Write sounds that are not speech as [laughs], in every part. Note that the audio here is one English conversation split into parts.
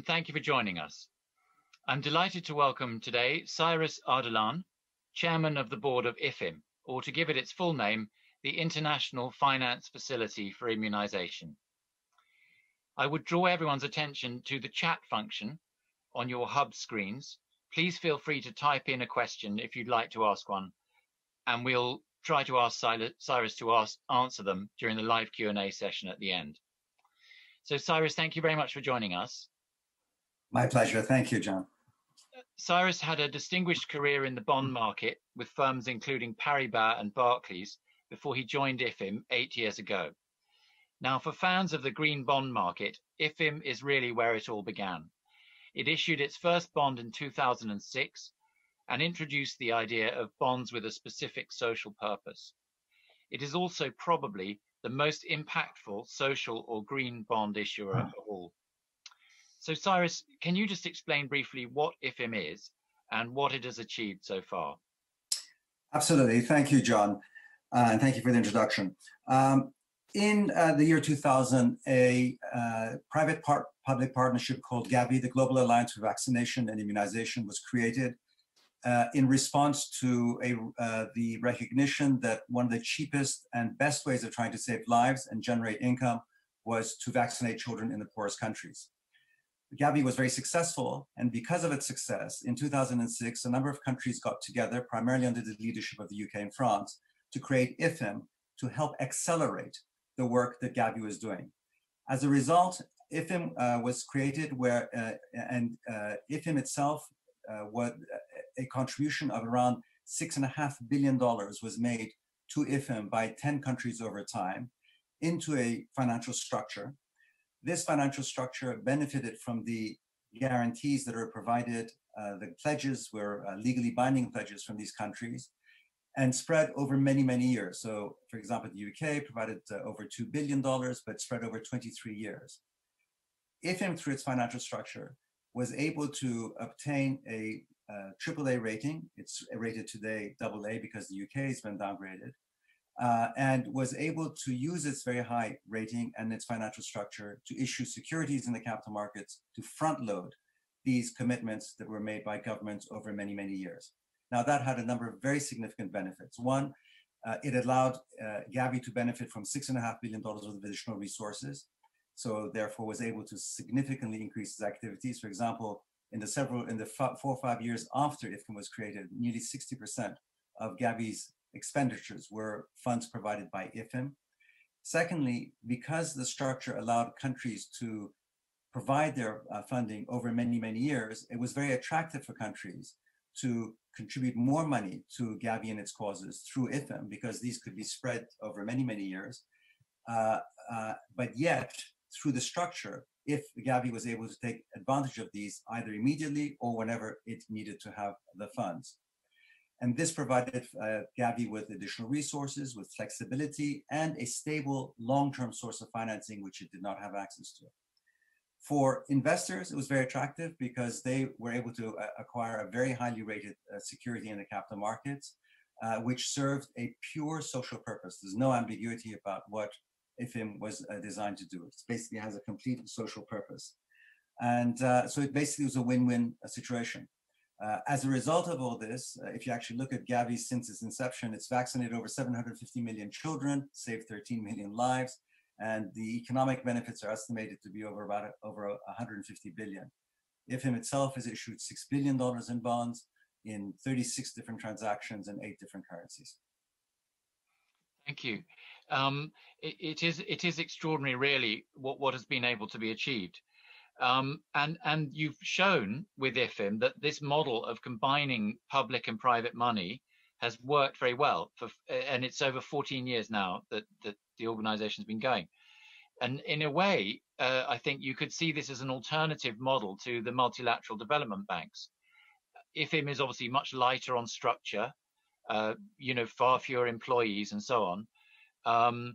And thank you for joining us. I'm delighted to welcome today Cyrus Ardalan, Chairman of the Board of IFFIm, or to give it its full name, the International Finance Facility for Immunization. I would draw everyone's attention to the chat function on your hub screens. Please feel free to type in a question if you'd like to ask one, and we'll try to ask Cyrus to ask, answer them during the live Q&A session at the end. So Cyrus, thank you very much for joining us. My pleasure. Thank you, Jon. Cyrus had a distinguished career in the bond market with firms including Paribas and Barclays before he joined IFFIm eight years ago. Now, for fans of the green bond market, IFFIm is really where it all began. It issued its first bond in 2006 and introduced the idea of bonds with a specific social purpose. It is also probably the most impactful social or green bond issuer of all. So Cyrus, can you just explain briefly what IFFIm is and what it has achieved so far? Absolutely. Thank you, Jon. Uh, and thank you for the introduction. Um, in uh, the year 2000, a uh, private par public partnership called Gavi, the Global Alliance for Vaccination and Immunization, was created uh, in response to a, uh, the recognition that one of the cheapest and best ways of trying to save lives and generate income was to vaccinate children in the poorest countries. Gavi was very successful, and because of its success, in 2006, a number of countries got together, primarily under the leadership of the UK and France, to create IFFIm to help accelerate the work that Gavi was doing. As a result, IFFIm uh, was created where, uh, and uh, IFFIm itself uh, was a contribution of around six and a half billion dollars was made to IFFIm by 10 countries over time into a financial structure this financial structure benefited from the guarantees that are provided. Uh, the pledges were uh, legally binding pledges from these countries and spread over many, many years. So, for example, the UK provided uh, over $2 billion, but spread over 23 years. IFFIm, through its financial structure, was able to obtain a AAA uh, rating. It's rated today AA because the UK has been downgraded uh, and was able to use its very high rating and its financial structure to issue securities in the capital markets to front load these commitments that were made by governments over many, many years. Now, that had a number of very significant benefits. One, uh, it allowed uh, Gavi to benefit from $6.5 billion of additional resources. So, therefore, was able to significantly increase its activities. For example, in the several, in the four or five years after IFFIm was created, nearly 60% of Gavi's expenditures were funds provided by IFFIm. Secondly, because the structure allowed countries to provide their uh, funding over many, many years, it was very attractive for countries to contribute more money to Gavi and its causes through IFFIm because these could be spread over many, many years. Uh, uh, but yet, through the structure, if Gavi was able to take advantage of these either immediately or whenever it needed to have the funds. And this provided uh, Gavi with additional resources, with flexibility, and a stable long-term source of financing, which it did not have access to. For investors, it was very attractive because they were able to uh, acquire a very highly rated uh, security in the capital markets, uh, which served a pure social purpose. There's no ambiguity about what IFFIm was uh, designed to do. It basically has a complete social purpose. And uh, so it basically was a win-win situation. Uh, as a result of all this, uh, if you actually look at Gavi since its inception, it's vaccinated over 750 million children, saved 13 million lives, and the economic benefits are estimated to be over about over 150 billion. IFFIm itself has issued $6 billion in bonds in 36 different transactions in eight different currencies. Thank you. Um, it, it is it is extraordinary, really, what, what has been able to be achieved. Um, and, and you've shown with IFFIm that this model of combining public and private money has worked very well. For, and it's over 14 years now that, that the organization's been going. And in a way, uh, I think you could see this as an alternative model to the multilateral development banks. IFFIm is obviously much lighter on structure, uh, you know, far fewer employees and so on. Um,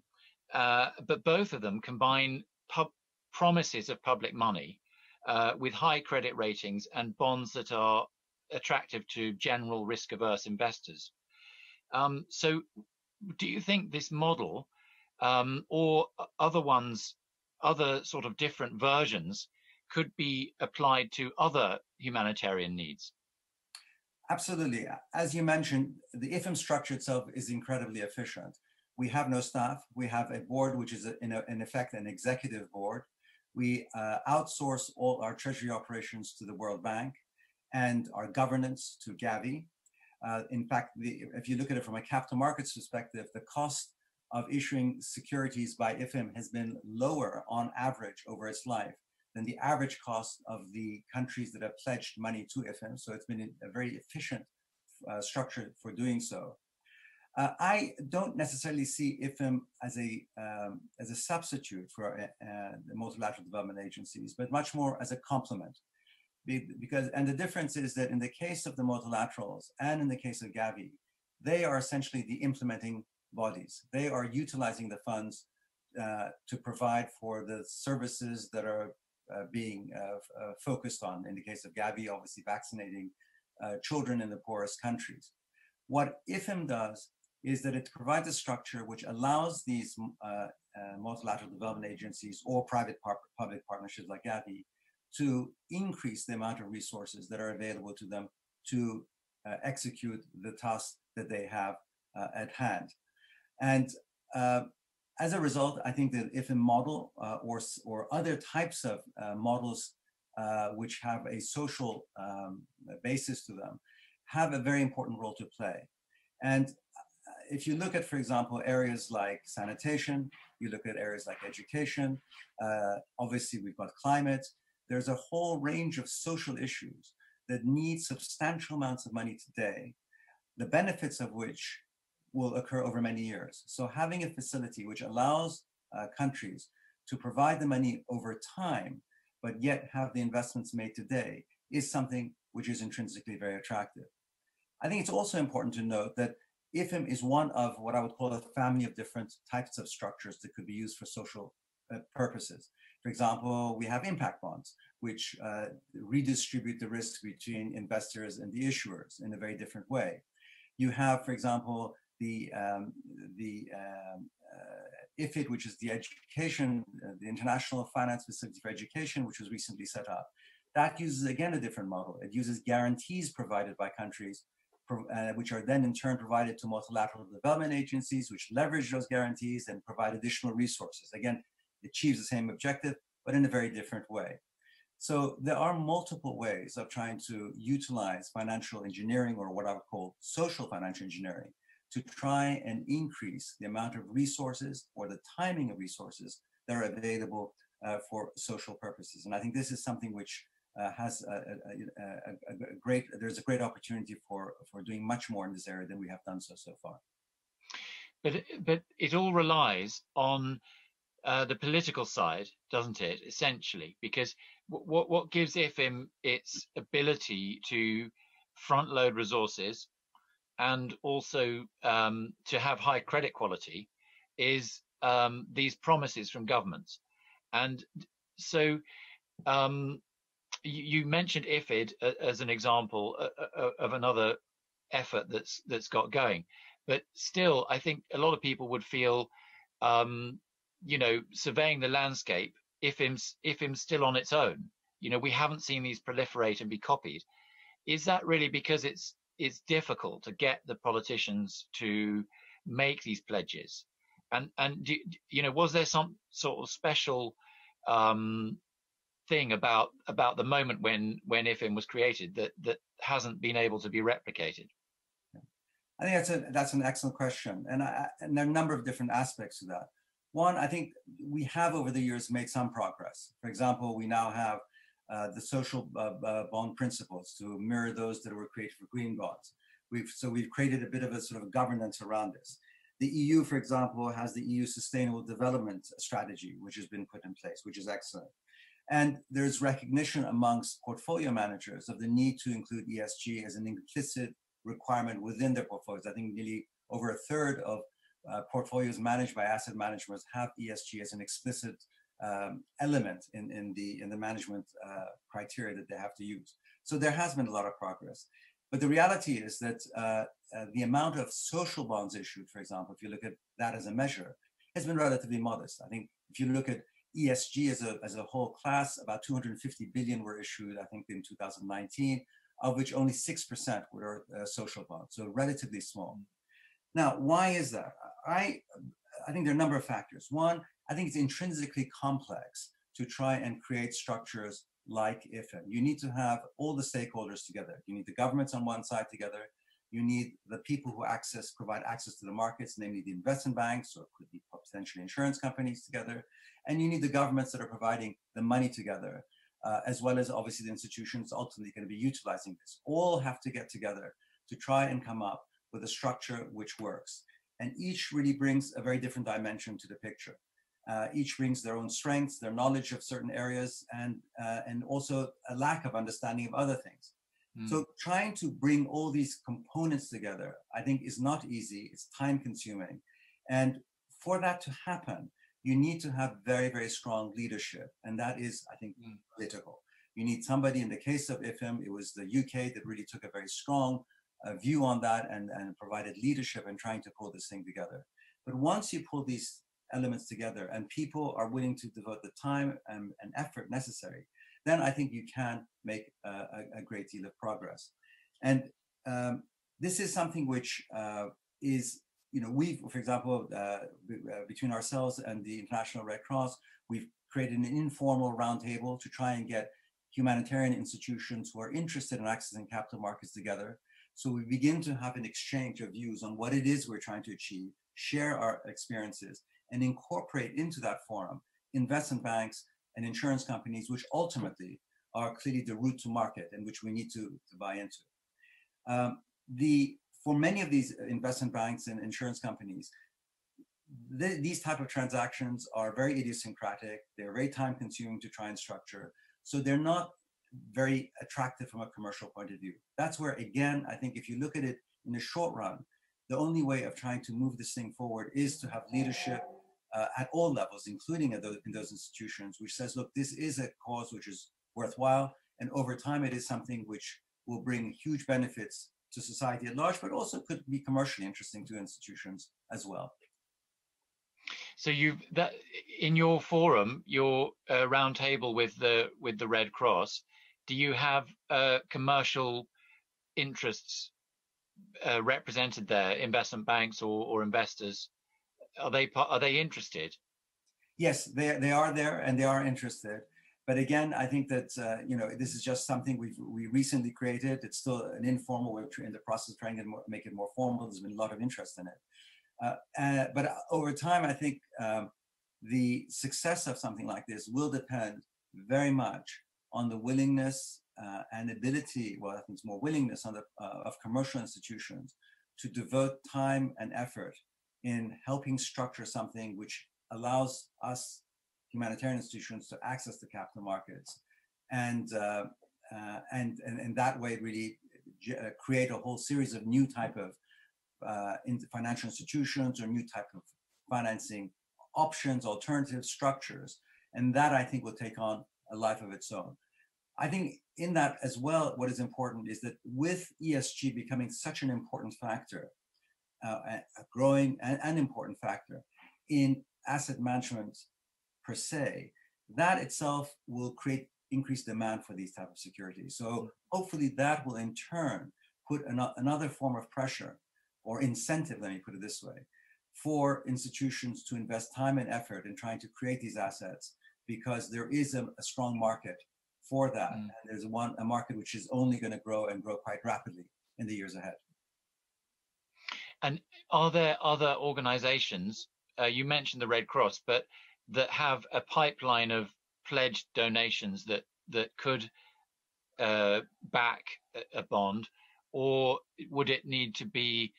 uh, but both of them combine pub promises of public money uh, with high credit ratings and bonds that are attractive to general risk averse investors. Um, so, do you think this model um, or other ones, other sort of different versions, could be applied to other humanitarian needs? Absolutely. As you mentioned, the IFFIm structure itself is incredibly efficient. We have no staff. We have a board, which is in, a, in, effect an executive board. We uh, outsource all our treasury operations to the World Bank and our governance to Gavi. Uh, in fact, the, if you look at it from a capital markets perspective, the cost of issuing securities by IFFIm has been lower on average over its life than the average cost of the countries that have pledged money to IFFIm. So it's been a very efficient uh, structure for doing so. Uh, I don't necessarily see IFFIm as a um, as a substitute for uh, uh, the multilateral development agencies, but much more as a complement. Be, because and the difference is that in the case of the multilaterals and in the case of Gavi, they are essentially the implementing bodies. They are utilizing the funds uh, to provide for the services that are uh, being uh, focused on. In the case of Gavi, obviously vaccinating children in the poorest countries. What IFFIm does is that it provides a structure which allows these multilateral development agencies or private par- public partnerships like Gavi to increase the amount of resources that are available to them to uh, execute the tasks that they have uh, at hand. And uh, as a result, I think that if a model uh, or, or other types of uh, models uh, which have a social um, basis to them have a very important role to play. And uh, if you look at, for example, areas like sanitation, you look at areas like education, uh, obviously we've got climate, there's a whole range of social issues that need substantial amounts of money today, the benefits of which will occur over many years. So having a facility which allows uh, countries to provide the money over time, but yet have the investments made today is something which is intrinsically very attractive. I think it's also important to note that IFFIm is one of what I would call a family of different types of structures that could be used for social uh, purposes. For example, we have impact bonds, which uh, redistribute the risks between investors and the issuers in a very different way. You have, for example, the um, the um, uh, IFFEd, which is the education, uh, the International Finance Facility for Education, which was recently set up. That uses again a different model. It uses guarantees provided by countries, uh, which are then in turn provided to multilateral development agencies, which leverage those guarantees and provide additional resources. Again, achieves the same objective, but in a very different way. So there are multiple ways of trying to utilize financial engineering or what I would call social financial engineering to try and increase the amount of resources or the timing of resources that are available uh, for social purposes. And I think this is something which uh, has a, a, a, a, great, there's a great opportunity for, for doing much more in this area than we have done so, so far. But, but it all relies on uh, the political side, doesn't it, essentially? Because what, what gives IFFIm its ability to front load resources and also um, to have high credit quality is um, these promises from governments. And so um, you, mentioned IFFEd as an example of another effort that's that's got going. But still, I think a lot of people would feel, um, you know, surveying the landscape, IFFIm's, IFFIm's still on its own. You know, we haven't seen these proliferate and be copied. Is that really because it's it's difficult to get the politicians to make these pledges. And and you know, was there some sort of special um, thing about about the moment when when IFFIm was created that that hasn't been able to be replicated? I think that's a that's an excellent question, and, I, and there are a number of different aspects to that. One, I think we have over the years made some progress. For example, we now have uh, the social uh, uh, bond principles to mirror those that were created for green bonds. We've, so we've created a bit of a sort of governance around this. The EU, for example, has the EU Sustainable Development Strategy, which has been put in place, which is excellent. And there's recognition amongst portfolio managers of the need to include ESG as an implicit requirement within their portfolios. I think nearly over a third of uh, portfolios managed by asset managers have ESG as an explicit um, element in, in the in the management uh, criteria that they have to use. So there has been a lot of progress. But the reality is that uh, uh, the amount of social bonds issued, for example, if you look at that as a measure, has been relatively modest. I think if you look at ESG as a, as a whole class, about 250 billion were issued, I think, in 2019, of which only 6% were uh, social bonds, so relatively small. Now, why is that? I, I think there are a number of factors. One, I think it's intrinsically complex to try and create structures like IFFIm. You need to have all the stakeholders together. You need the governments on one side together. You need the people who access, provide access to the markets, namely the investment banks, or could be potentially insurance companies together. And you need the governments that are providing the money together, uh, as well as obviously the institutions ultimately going to be utilizing this. All have to get together to try and come up with a structure which works. And each really brings a very different dimension to the picture. Uh, each brings their own strengths, their knowledge of certain areas, and uh, and also a lack of understanding of other things. Mm. So trying to bring all these components together, I think, is not easy. It's time consuming, and for that to happen, you need to have very very strong leadership, and that is, I think, mm. political. You need somebody. In the case of IFFIm, it was the UK that really took a very strong uh, view on that and, and provided leadership in trying to pull this thing together. But once you pull these elements together and people are willing to devote the time and, and effort necessary, then I think you can make a, a, a great deal of progress. And um, this is something which uh, is, you know, we, for example, uh, uh, between ourselves and the International Red Cross, we've created an informal roundtable to try and get humanitarian institutions who are interested in accessing capital markets together. So we begin to have an exchange of views on what it is we're trying to achieve, share our experiences, and incorporate into that forum investment banks and insurance companies, which ultimately are clearly the route to market and which we need to, to buy into. Um, the for many of these investment banks and insurance companies, the, these type of transactions are very idiosyncratic. They're very time consuming to try and structure. So they're not very attractive from a commercial point of view. That's where, again, I think if you look at it in the short run, the only way of trying to move this thing forward is to have leadership uh, at all levels, including those, in those institutions, which says, look, this is a cause which is worthwhile. And over time, it is something which will bring huge benefits to society at large, but also could be commercially interesting to institutions as well. So you that in your forum, your uh, roundtable with the with the Red Cross, do you have uh, commercial interests uh, represented there, investment banks or, or investors? Are they are they interested? Yes, they they are there and they are interested. But again, I think that uh, you know this is just something we we recently created. It's still an informal. We're in the process of trying to make it more formal. There's been a lot of interest in it. Uh, uh, but over time, I think um, the success of something like this will depend very much on the willingness uh, and ability, well, I think it's more willingness on the, uh, of commercial institutions to devote time and effort in helping structure something which allows us humanitarian institutions to access the capital markets and uh, uh, and, and and that way really uh, create a whole series of new type of uh, in financial institutions or new type of financing options, alternative structures, and that I think will take on a life of its own. I think in that as well, what is important is that with ESG becoming such an important factor, uh, a growing and, and important factor in asset management per se, that itself will create increased demand for these type of securities. So mm. hopefully that will in turn put an, another form of pressure or incentive, let me put it this way, for institutions to invest time and effort in trying to create these assets because there is a, a strong market for that. Mm. And there's one a market which is only going to grow and grow quite rapidly in the years ahead. And are there other organizations, uh, you mentioned the Red Cross, but that have a pipeline of pledged donations that, that could uh, back a bond, or would it need to be,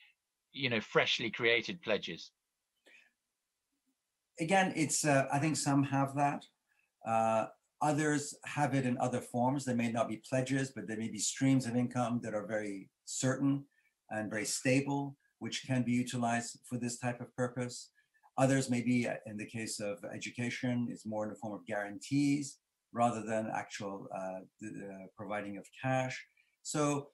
you know, freshly created pledges? Again, it's, uh, I think some have that. Uh, Others have it in other forms. They may not be pledges, but there may be streams of income that are very certain and very stable, which can be utilized for this type of purpose. Others may be, uh, in the case of education, it's more in the form of guarantees rather than actual uh, the, providing of cash. So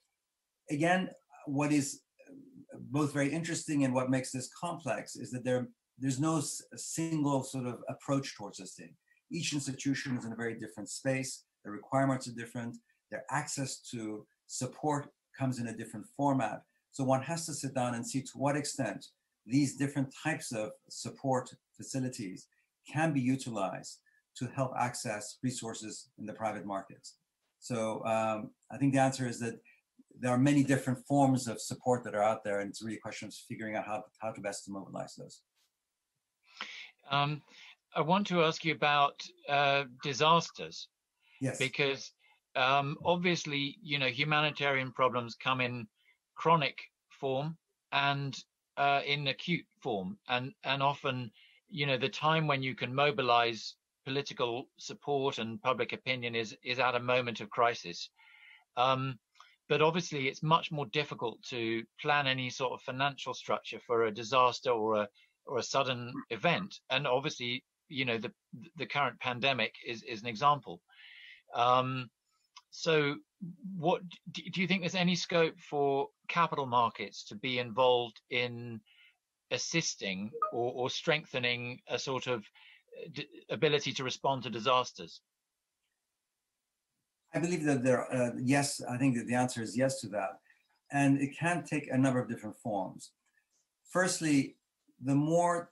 again, what is uh, both very interesting and what makes this complex is that there there's no single sort of approach towards this thing Each institution is in a very different space. The requirements are different. Their access to support comes in a different format. So one has to sit down and see to what extent these different types of support facilities can be utilized to help access resources in the private markets. So um, I think the answer is that there are many different forms of support that are out there, and it's really a question of figuring out how, how to best to mobilize those. Um, I want to ask you about uh, disasters. Yes. Because um, obviously, you know, humanitarian problems come in chronic form and uh, in acute form, and and often, you know, the time when you can mobilize political support and public opinion is is at a moment of crisis. Um, but obviously, it's much more difficult to plan any sort of financial structure for a disaster or a or a sudden event. And obviously, you know, the the current pandemic is is an example. Um, so, what do you think? There's any scope for capital markets to be involved in assisting or, or strengthening a sort of uh, ability to respond to disasters? I believe that there, uh, yes, I think that the answer is yes to that. And it can take a number of different forms. Firstly, the more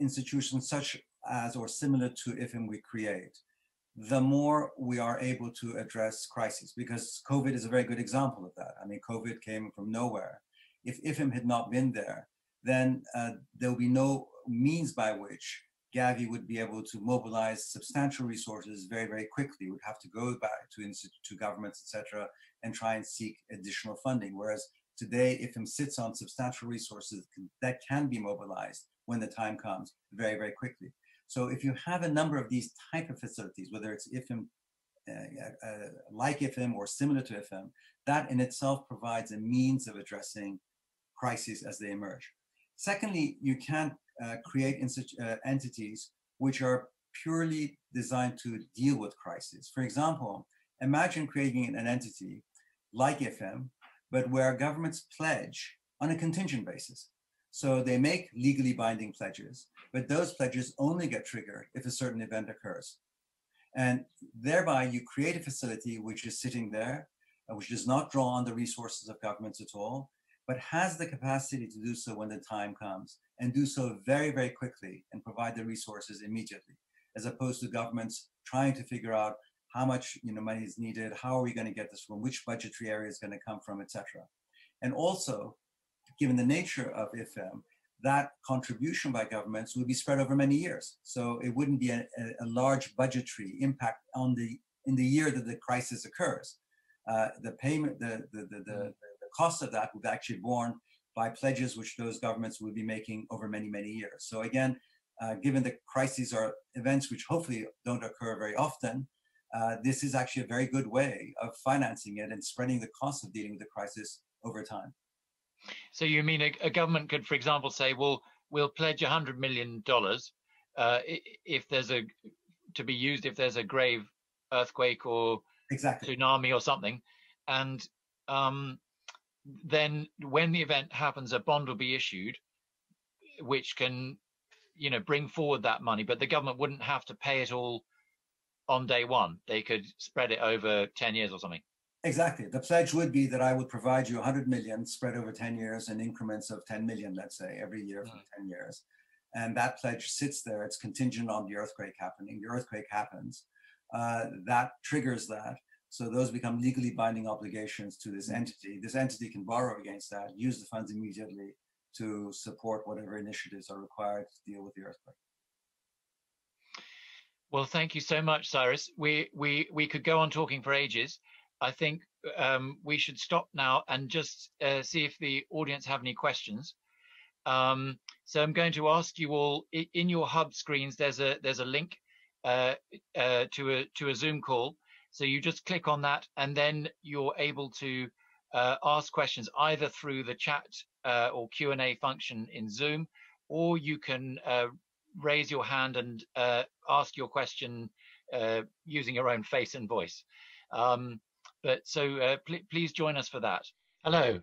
institutions such as or similar to IFFIm we create, the more we are able to address crises because COVID is a very good example of that. I mean, COVID came from nowhere. If IFFIm had not been there, then uh, there will be no means by which Gavi would be able to mobilize substantial resources very, very quickly. Would have to go back to to governments, etc., and try and seek additional funding. Whereas today, IFFIm sits on substantial resources that can be mobilized when the time comes very, very quickly. So if you have a number of these type of facilities, whether it's IFFIm, uh, uh, like IFFIm or similar to IFFIm, that in itself provides a means of addressing crises as they emerge. Secondly, you can uh, create uh, entities which are purely designed to deal with crises. For example, imagine creating an entity like IFFIm, but where governments pledge on a contingent basis. So they make legally binding pledges, but those pledges only get triggered if a certain event occurs. And thereby you create a facility which is sitting there, uh, which does not draw on the resources of governments at all, but has the capacity to do so when the time comes and do so very, very quickly and provide the resources immediately, as opposed to governments trying to figure out how much you know, money is needed, how are we going to get this from, which budgetary area is going to come from, etc. And also, given the nature of IFFIm, that contribution by governments would be spread over many years. So it wouldn't be a, a large budgetary impact on the in the year that the crisis occurs. Uh, the payment, the the, the, the, the cost of that would be actually borne by pledges which those governments would be making over many, many years. So again, uh, given the crises are events which hopefully don't occur very often, uh, this is actually a very good way of financing it and spreading the cost of dealing with the crisis over time. So you mean a, a government could, for example, say, "Well, we'll pledge a hundred million dollars uh, if there's a to be used if there's a grave earthquake or exactly. tsunami or something," and um, then when the event happens, a bond will be issued, which can, you know, bring forward that money, but the government wouldn't have to pay it all on day one. They could spread it over 10 years or something. Exactly. The pledge would be that I would provide you 100 million spread over 10 years in increments of 10 million, let's say, every year for mm. 10 years. And that pledge sits there. It's contingent on the earthquake happening. The earthquake happens. Uh, that triggers that. So those become legally binding obligations to this mm. entity. This entity can borrow against that, use the funds immediately to support whatever initiatives are required to deal with the earthquake. Well, thank you so much, Cyrus. We we we could go on talking for ages. I think um, we should stop now and just uh, see if the audience have any questions. Um, so I'm going to ask you all in your hub screens. There's a there's a link uh, uh, to a to a Zoom call. So you just click on that and then you're able to uh, ask questions either through the chat uh, or Q&A function in Zoom, or you can uh, raise your hand and ask your question using your own face and voice. Um, but so uh, pl please join us for that. Hello,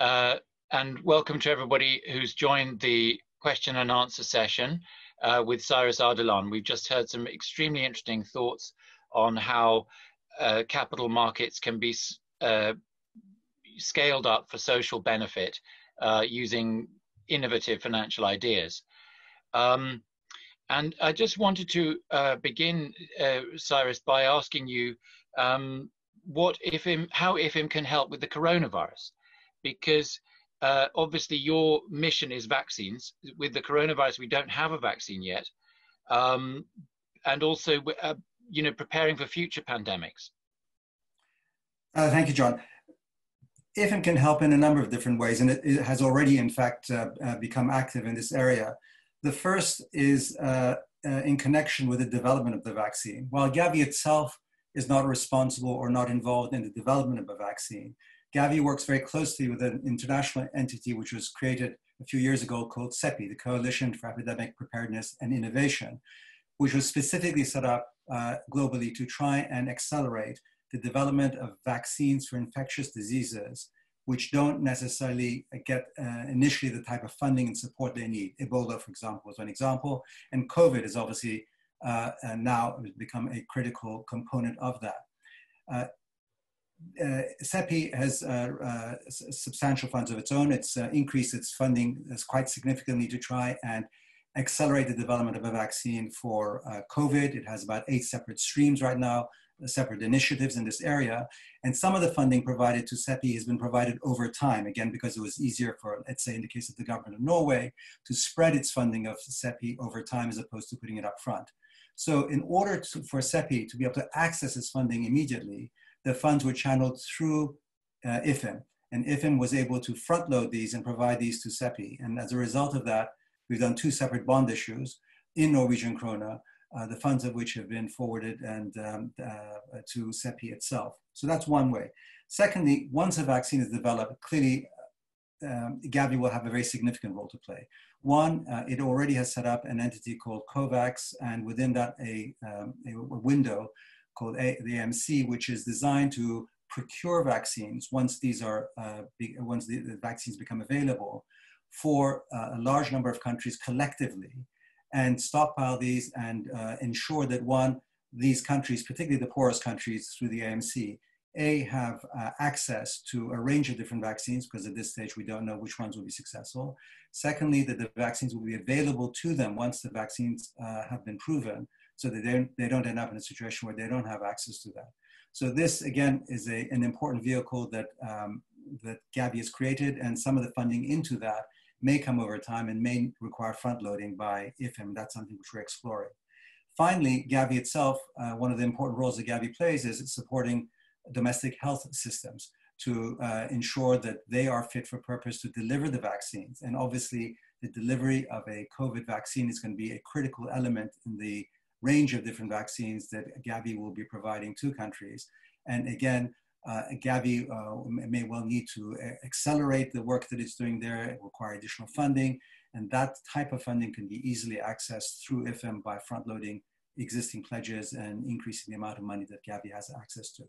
and welcome to everybody who's joined the question and answer session. uh, with Cyrus Ardalan. We've just heard some extremely interesting thoughts on how uh, capital markets can be uh, scaled up for social benefit uh, using innovative financial ideas. Um, and I just wanted to uh, begin, uh, Cyrus, by asking you um, what IFFIm, how IFFIm can help with the coronavirus, because uh, obviously your mission is vaccines. With the coronavirus, we don't have a vaccine yet, um, and also uh, you know preparing for future pandemics. Uh, thank you, Jon. IFFIm can help in a number of different ways, and it, it has already, in fact, uh, uh, become active in this area. The first is uh, in connection with the development of the vaccine. While Gavi itself is not responsible or not involved in the development of a vaccine, Gavi works very closely with an international entity which was created a few years ago called CEPI, the Coalition for Epidemic Preparedness and Innovation, which was specifically set up uh, globally to try and accelerate the development of vaccines for infectious diseases, which don't necessarily get uh, initially the type of funding and support they need. Ebola, for example, is one example, and COVID is obviously uh, and now become a critical component of that. Uh, uh, CEPI has uh, uh, substantial funds of its own. It's uh, increased its funding quite significantly to try and accelerate the development of a vaccine for COVID. It has about eight separate streams right now separate initiatives in this area. And some of the funding provided to CEPI has been provided over time, again, because it was easier for, let's say, in the case of the government of Norway, to spread its funding of CEPI over time as opposed to putting it up front. So in order to, for CEPI to be able to access its funding immediately, the funds were channeled through uh, IFFIm. And IFFIm was able to front load these and provide these to CEPI. And as a result of that, we've done two separate bond issues in Norwegian krona uh, the funds of which have been forwarded and um, uh, to CEPI itself. So that's one way. Secondly, once a vaccine is developed, clearly um, Gavi will have a very significant role to play. One, uh, it already has set up an entity called COVAX, and within that, a, um, a window called a, the AMC, which is designed to procure vaccines once these are uh, once the, the, vaccines become available for uh, a large number of countries collectively and stockpile these and uh, ensure that one, these countries, particularly the poorest countries through the AMC, A, have uh, access to a range of different vaccines, because at this stage we don't know which ones will be successful. Secondly, that the vaccines will be available to them once the vaccines uh, have been proven, so that they don't, they don't end up in a situation where they don't have access to that. So this, again, is a, an important vehicle that, um, that Gavi has created, and some of the funding into that may come over time and may require front loading by IFFIm. That's something which we're exploring. Finally, Gavi itself, uh, one of the important roles that Gavi plays is supporting domestic health systems to uh, ensure that they are fit for purpose to deliver the vaccines. And obviously, the delivery of a COVID vaccine is going to be a critical element in the range of different vaccines that Gavi will be providing to countries. And again, uh, Gavi uh, may well need to uh, accelerate the work that it's doing there, require additional funding, and that type of funding can be easily accessed through IFFIm by front loading existing pledges and increasing the amount of money that Gavi has access to.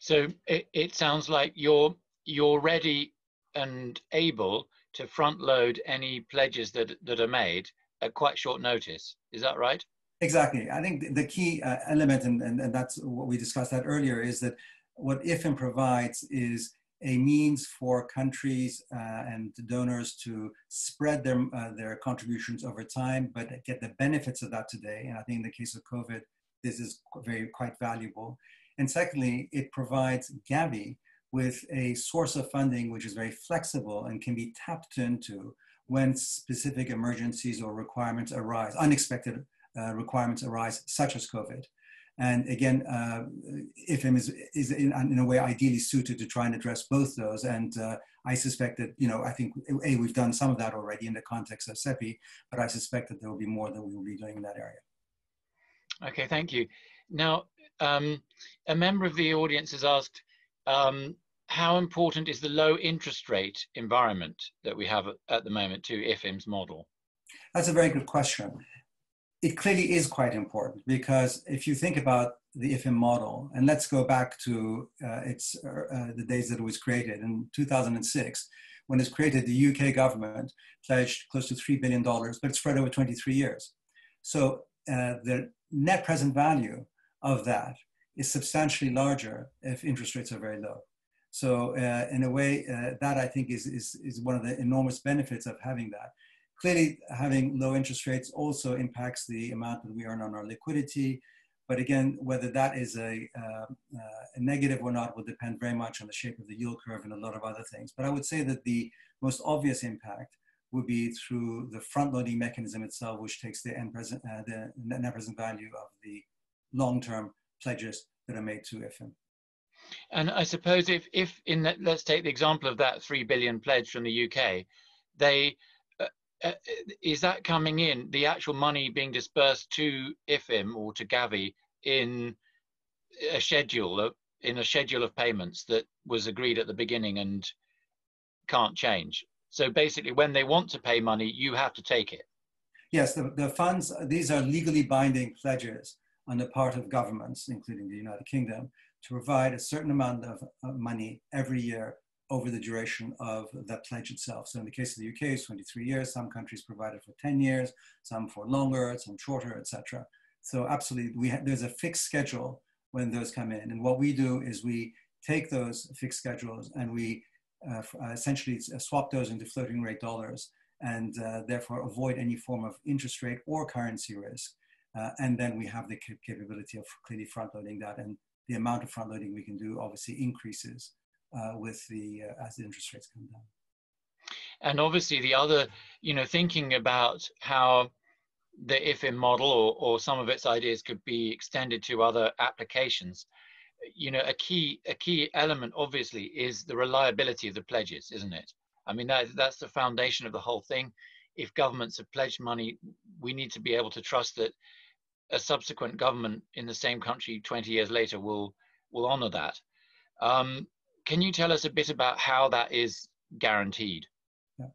So it, it sounds like you're you're ready and able to front load any pledges that that are made at quite short notice. Is that right? Exactly. I think the key uh, element, and, and, and that's what we discussed that earlier, is that what IFFIm provides is a means for countries uh, and donors to spread their, uh, their contributions over time, but get the benefits of that today. And I think in the case of COVID, this is very quite valuable. And secondly, it provides Gavi with a source of funding which is very flexible and can be tapped into when specific emergencies or requirements arise, unexpected uh, requirements arise, such as COVID. And again, uh, IFFIm is, is in, in, a way ideally suited to try and address both those. And uh, I suspect that, you know, I think, A, we've done some of that already in the context of CEPI, but I suspect that there will be more that we will be doing in that area. Okay, thank you. Now, um, a member of the audience has asked, um, how important is the low interest rate environment that we have at the moment to IFFIm's model? That's a very good question it clearly is quite important because if you think about the IFFIm model, and let's go back to uh, its, uh, uh, the days that it was created in 2006, when it was created, the UK government pledged close to $3 billion, but it's spread over 23 years. So uh, the net present value of that is substantially larger if interest rates are very low. So uh, in a way, uh, that I think is, is, is one of the enormous benefits of having that. Clearly, having low interest rates also impacts the amount that we earn on our liquidity. But again, whether that is a, uh, uh, a negative or not will depend very much on the shape of the yield curve and a lot of other things. But I would say that the most obvious impact would be through the front-loading mechanism itself, which takes the, end present, uh, the net present value of the long-term pledges that are made to IFFIm. And I suppose if, if in the, let's take the example of that three billion pledge from the UK, they uh, uh, is that coming in the actual money being dispersed to IFFIm or to Gavi in a schedule of, in a schedule of payments that was agreed at the beginning and can't change. So basically, when they want to pay money, you have to take it. Yes, the, the funds, these are legally binding pledges on the part of governments, including the United Kingdom, to provide a certain amount of, money every year over the duration of the pledge itself. So in the case of the UK, it's 23 years. Some countries provide it for 10 years, some for longer, some shorter, etc. So absolutely, we there's a fixed schedule when those come in. And what we do is we take those fixed schedules and we uh, uh essentially uh, swap those into floating rate dollars and uh, therefore avoid any form of interest rate or currency risk. Uh, and then we have the capability of clearly front loading that. And the amount of front loading we can do obviously increases uh, with the, uh, as the interest rates come down. And obviously the other, you know, thinking about how the IFFIm model or, or some of its ideas could be extended to other applications, you know, a key, a key element obviously is the reliability of the pledges, isn't it? I mean, that, that's the foundation of the whole thing. If governments have pledged money, we need to be able to trust that a subsequent government in the same country 20 years later will will honor that. Um, can you tell us a bit about how that is guaranteed? Yeah.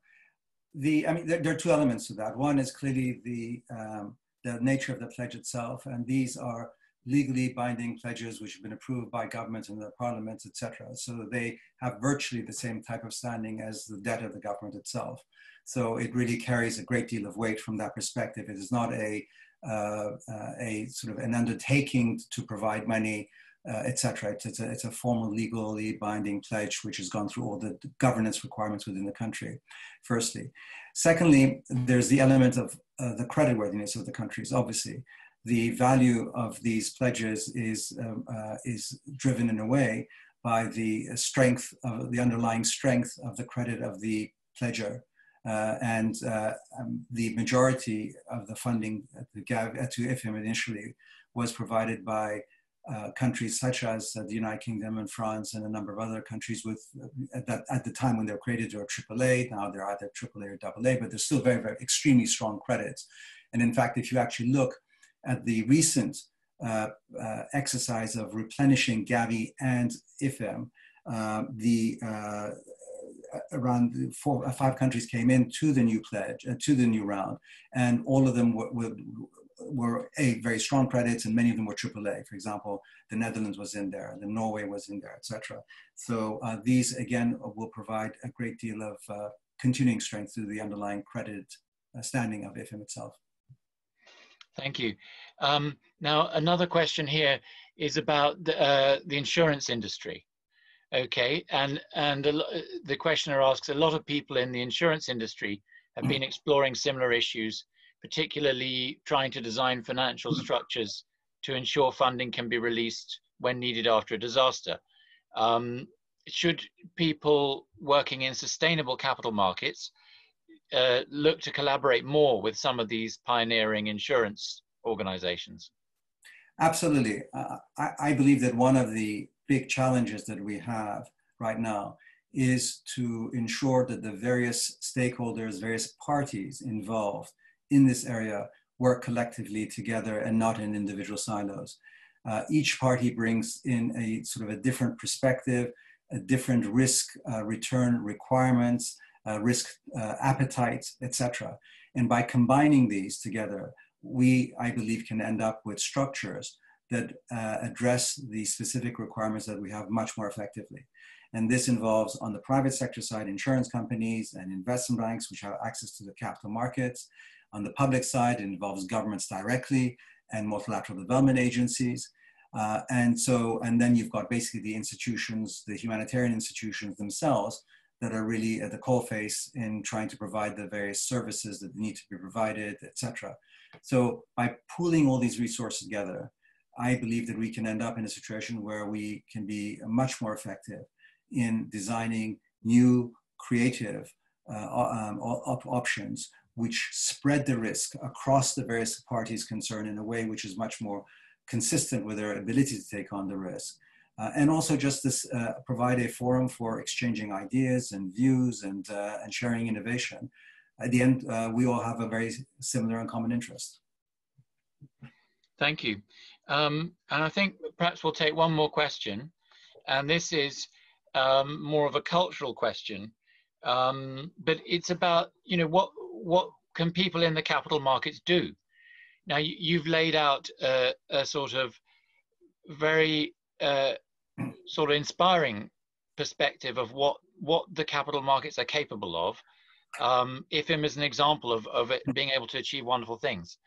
The, I mean, there, there, are two elements to that. One is clearly the, um, the nature of the pledge itself, and these are legally binding pledges which have been approved by governments and the parliaments, etc. So they have virtually the same type of standing as the debt of the government itself. So it really carries a great deal of weight from that perspective. It is not a a sort of an undertaking to provide money, uh, etc. It's, a, it's a formal legally binding pledge which has gone through all the governance requirements within the country, firstly. Secondly, there's the element of uh, the creditworthiness of the countries, obviously. The value of these pledges is, um, uh, is driven in a way by the strength of the underlying strength of the credit of the pledger uh, and uh, um, the majority of the funding to, to IFFIm initially was provided by uh, countries such as uh, the United Kingdom and France and a number of other countries with uh, at, that, at the time when they were created they were AAA now they're either AAA or AA but they're still very very extremely strong credits. And in fact if you actually look at the recent uh, exercise of replenishing Gavi and IFFIm the around four, uh, five countries came in to the new pledge, uh, to the new round, and all of them were, were, were, a very strong credits, and many of them were AAA. For example, the Netherlands was in there, the Norway was in there, etc. So uh, these again will provide a great deal of uh, continuing strength to the underlying credit uh, standing of IFFIm itself. Thank you. Um, now, another question here is about the, uh, the insurance industry. Okay, and and the questioner asks, a lot of people in the insurance industry have been exploring similar issues, particularly trying to design financial structures to ensure funding can be released when needed after a disaster. Um, should people working in sustainable capital markets uh, look to collaborate more with some of these pioneering insurance organizations? Absolutely. Uh, I, I, believe that one of the big challenges that we have right now is to ensure that the various stakeholders, various parties involved in this area work collectively together and not in individual silos. Uh, each party brings in a sort of a different perspective, a different risk uh, return requirements, uh, risk uh, appetite, etc. And by combining these together, we, I believe, can end up with structures that uh, address the specific requirements that we have much more effectively. And this involves on the private sector side, insurance companies and investment banks, which have access to the capital markets. On the public side, it involves governments directly and multilateral development agencies. Uh, and so, and then you've got basically the institutions, the humanitarian institutions themselves that are really at the coalface in trying to provide the various services that need to be provided, etc. So by pooling all these resources together, I believe that we can end up in a situation where we can be much more effective in designing new creative uh, um, op options which spread the risk across the various parties concerned in a way which is much more consistent with their ability to take on the risk. Uh, and also just this uh, provide a forum for exchanging ideas and views and, uh, and sharing innovation. At the end, uh, we all have a very similar and common interest. Thank you. Um, and I think perhaps we'll take one more question. And this is um, more of a cultural question. Um, but it's about, you know, what, what can people in the capital markets do? Now, you've laid out a, a sort of very uh, sort of inspiring perspective of what, what the capital markets are capable of. Um, IFFIm is an example of, of it being able to achieve wonderful things.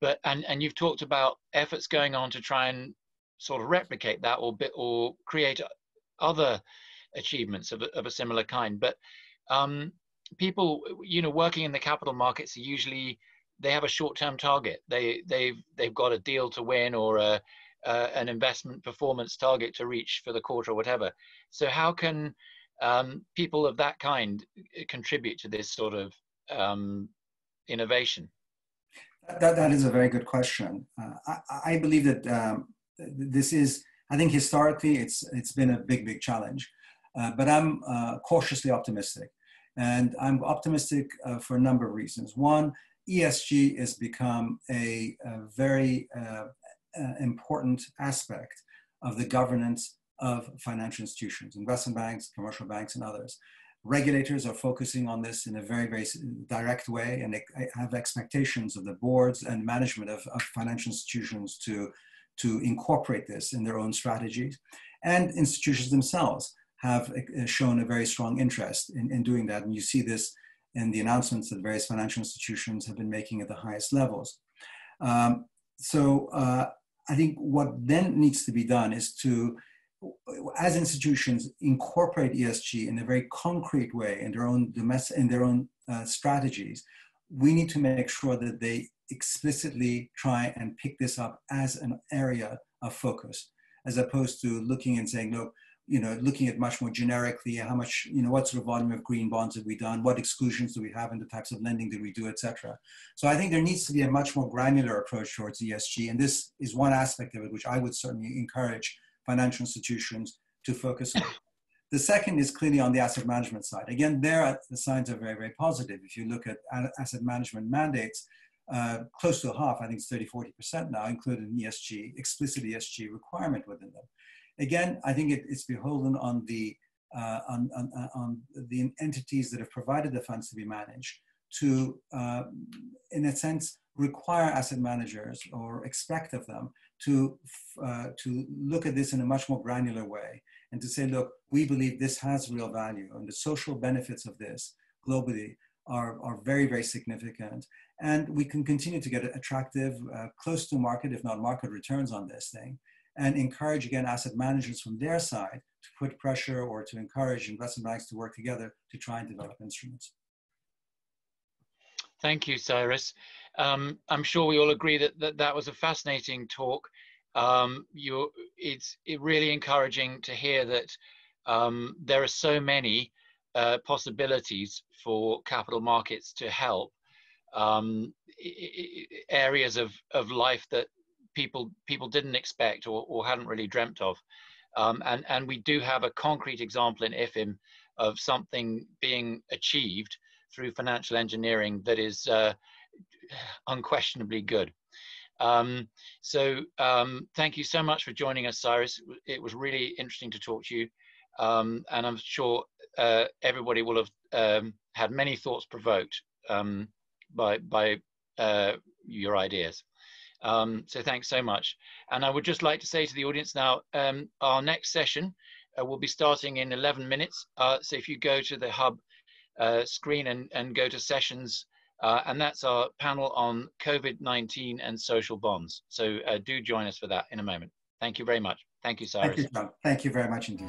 But and, and you've talked about efforts going on to try and sort of replicate that or bit or create other achievements of a, of a similar kind. But um, people, you know, working in the capital markets usually they have a short-term target. They they've they've got a deal to win or a, uh, an investment performance target to reach for the quarter or whatever. So how can um, people of that kind contribute to this sort of um, innovation? That, that is a very good question. Uh, I, I, believe that um, this is, I think historically it's, it's been a big, big challenge, uh, but I'm uh, cautiously optimistic. And I'm optimistic uh, for a number of reasons. One, ESG has become a, a very uh, uh, important aspect of the governance of financial institutions, investment banks, commercial banks, and others. Regulators are focusing on this in a very, very direct way and they have expectations of the boards and management of, of financial institutions to, to incorporate this in their own strategies. And institutions themselves have uh, shown a very strong interest in, in doing that. And you see this in the announcements that various financial institutions have been making at the highest levels. Um, so uh, I think what then needs to be done is to, as institutions, incorporate ESG in a very concrete way in their own domestic, in their own uh, strategies. We need to make sure that they explicitly try and pick this up as an area of focus, as opposed to looking and saying, look, you know, looking at much more generically, how much, you know, what sort of volume of green bonds have we done? What exclusions do we have and the types of lending did we do, et cetera. So I think there needs to be a much more granular approach towards ESG. And this is one aspect of it, which I would certainly encourage financial institutions to focus on. The second is clearly on the asset management side. Again, there the signs are very, very positive. If you look at asset management mandates, uh, close to half, I think it's 30, 40% now, include an ESG, explicit ESG requirement within them. Again, I think it, it's beholden on the uh, on, on, uh, on, the entities that have provided the funds to be managed to, uh, in a sense, require asset managers or expect of them to, uh, to look at this in a much more granular way and to say, look, we believe this has real value and the social benefits of this globally are, are very, very significant. And we can continue to get attractive, uh, close to market, if not market returns on this thing and encourage again asset managers from their side to put pressure or to encourage investment banks to work together to try and develop instruments. Thank you, Cyrus. Um, I'm sure we all agree that that, that was a fascinating talk. Um, you, it's it really encouraging to hear that um, there are so many uh, possibilities for capital markets to help um, areas of, of life that people people didn't expect or, or hadn't really dreamt of. Um, and, and we do have a concrete example in IFFIm of something being achieved through financial engineering that is uh, [laughs] unquestionably good. Um, so um, thank you so much for joining us, Cyrus. It was really interesting to talk to you. Um, and I'm sure uh, everybody will have um, had many thoughts provoked um, by, by uh, your ideas. Um, so thanks so much. And I would just like to say to the audience now, our next session uh, will be starting in 11 minutes. Uh, so if you go to the hub uh, screen and, and go to sessions, uh, and that's our panel on COVID-19 and social bonds. So uh, do join us for that in a moment. Thank you very much. Thank you, Cyrus. Thank you, Jon. Thank you very much indeed.